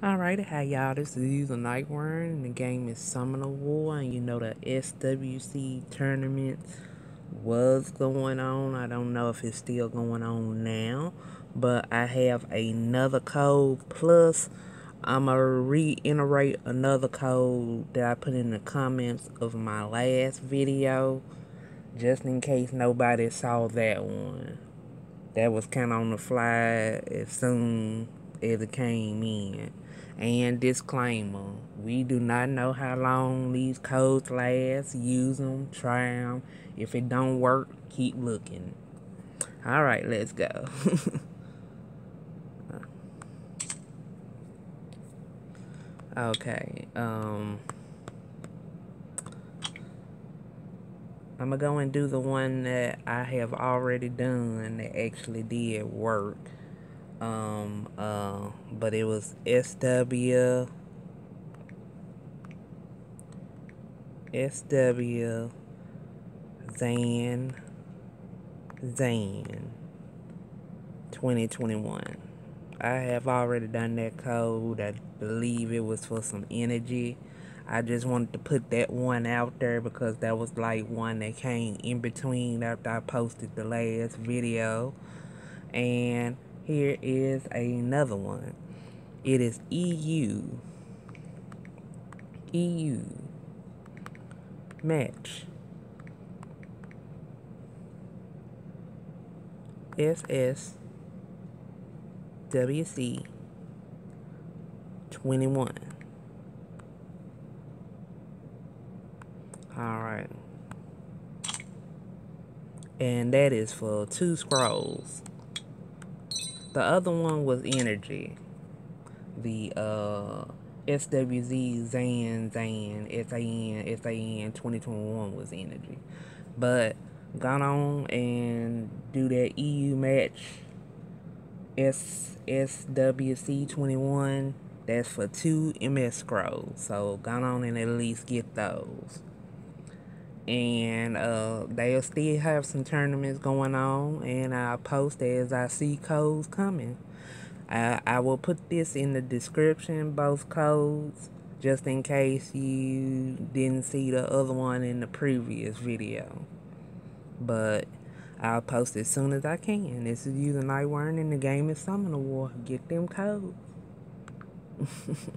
Alright, hi y'all, this is the User Nightworm, and the game is Summoner War, and you know the SWC tournament was going on. I don't know if it's still going on now, but I have another code, plus I'm going to reiterate another code that I put in the comments of my last video, just in case nobody saw that one. That was kind of on the fly as soon as it came in. And disclaimer, we do not know how long these codes last. Use them, try them. If it don't work, keep looking. All right, let's go. okay. Um I'm gonna go and do the one that I have already done that actually did work. Um, uh, but it was SW, SW, Zan, Zan, 2021. I have already done that code. I believe it was for some energy. I just wanted to put that one out there because that was like one that came in between after I posted the last video. And here is another one. It is EU. EU. Match. SS. WC. 21. Alright. And that is for two scrolls. The other one was energy. The uh, SWZ Zan Zan SAN SAN 2021 was energy. But gone on and do that EU match S SWC 21 that's for two MS scrolls. So gone on and at least get those and uh, they'll still have some tournaments going on and I'll post as I see codes coming. I, I will put this in the description, both codes, just in case you didn't see the other one in the previous video. But I'll post as soon as I can. This is User Nightworm and the game is Summoner War. Get them codes.